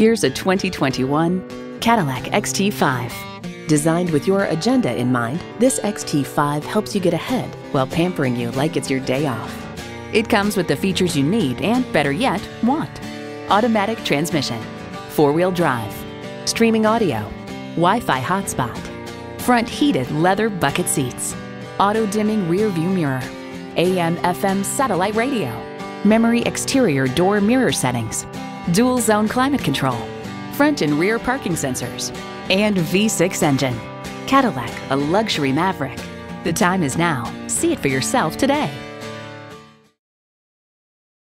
Here's a 2021 Cadillac XT5. Designed with your agenda in mind, this XT5 helps you get ahead while pampering you like it's your day off. It comes with the features you need and, better yet, want. Automatic transmission, four-wheel drive, streaming audio, Wi-Fi hotspot, front heated leather bucket seats, auto-dimming rear view mirror, AM FM satellite radio, memory exterior door mirror settings, dual zone climate control, front and rear parking sensors, and V6 engine. Cadillac, a luxury maverick. The time is now. See it for yourself today.